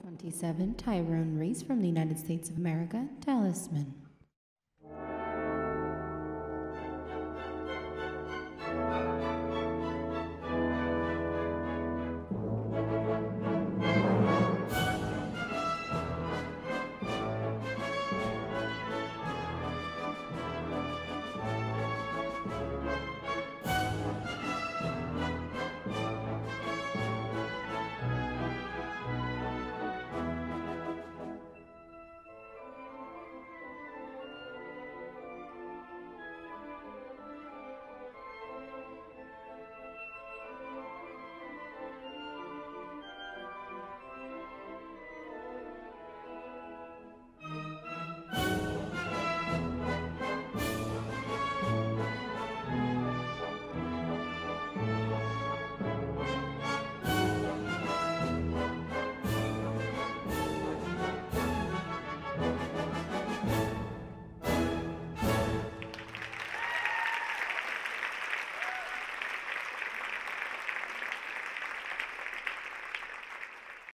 27, Tyrone Reese from the United States of America, Talisman.